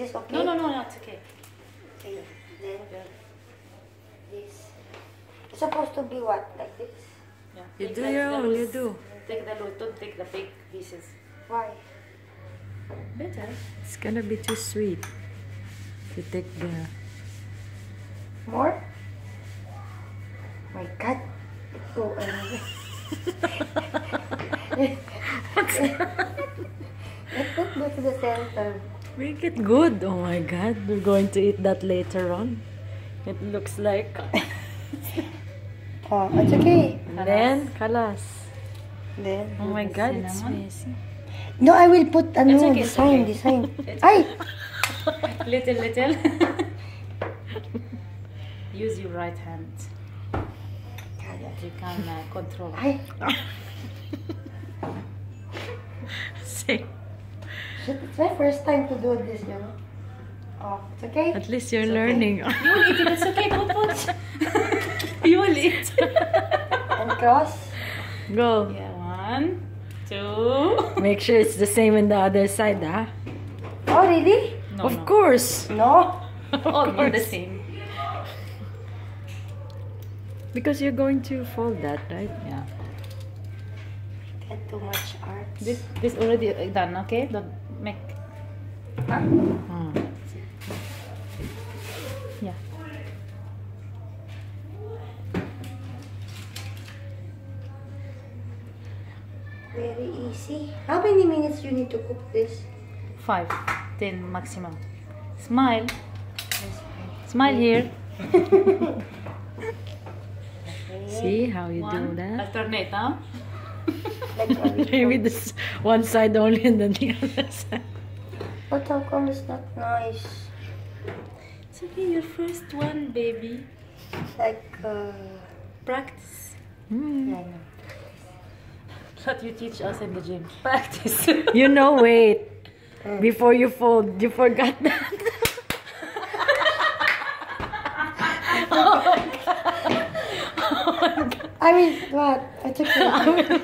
this okay? No, no, no, no, it's okay. Okay, then this. It's supposed to be what? Like this? Yeah. You Take do the- your the own, you do. Take the loose, don't take the big pieces. Why? Better. It's gonna be too sweet. If you take the More? My God. Ito, ano. Let's put go to the center. Make it good. Oh my god, we're going to eat that later on. It looks like. Oh, it's okay. And then, kalas. Then, Oh my god, it's messy. no, I will put ano, It's okay, design, okay. design. It's- Ay! little, little. Use your right hand. That you can uh, control. Ay! See, Shit, it's my first time to do this, you know. Oh, it's okay? at least you're It's okay. learning. You will eat it. It's okay. Put, put. you will eat. And cross. Go. yeah. One, two. Make sure it's the same in the other side, ah. Oh, really? No, of no. course. No. Oh, not the same. Because you're going to fold that, right? Yeah. Get too much art. This this already uh, done. Okay. Don't make. Hmm. Yeah. Very easy. How many minutes you need to cook this? Five, ten maximum. Smile. Smile here. See how you One. do that? Alternate, huh? Like Maybe little- this one side only and then the other side. But how come it's not nice? It's okay. Your first one, baby. Like, uh... Practice. Hmm. yeah, no. What you teach us in the gym. Practice. You know, wait. Before you fold, you forgot that. I mean, what? It's okay.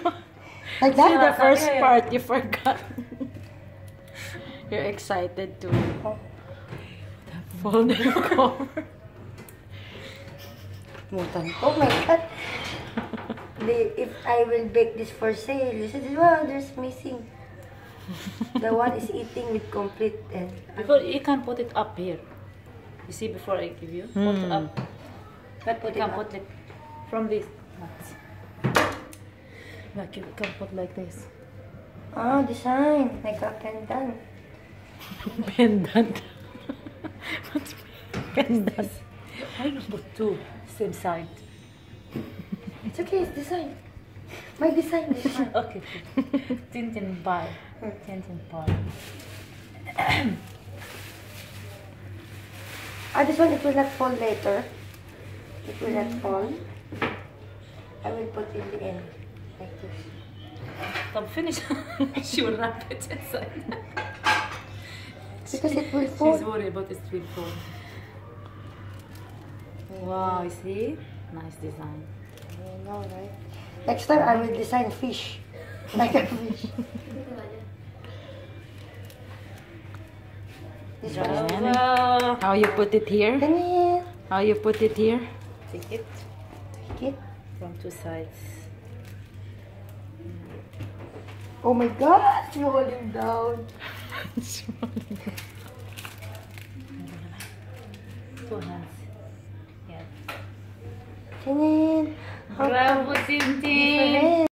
like See the first yeah. part, you forgot. You're excited to Oh. fold and cover. Mutan. Oh my god. The, if I will bake this for sale, you said, wow, there's missing. the one is eating with complete and Before you can put it up here. You see before I give you, put it hmm. up. but put You it can up. put it from this. Like you can put like this. Oh, design. Like a pendant. Pendant. What's pendant? Why you put two same side? It's okay, it's design. My design is fine. Okay. Tintin pie. Tintin pie. Ah, this one, it will not fall later. It will not fall. I will put in the end. Like this. Come finish. she will wrap it inside. Because it will She's fall. worried about it will fall. Wow, you see? Nice design. I know, right? Next time, I will design fish. Like a fish. This one is How you put it here? How you put it here? Take it. From two sides. Oh my god, you hold him down. Two hands. Yeah. Daniel. How Bravo, Tintin! different.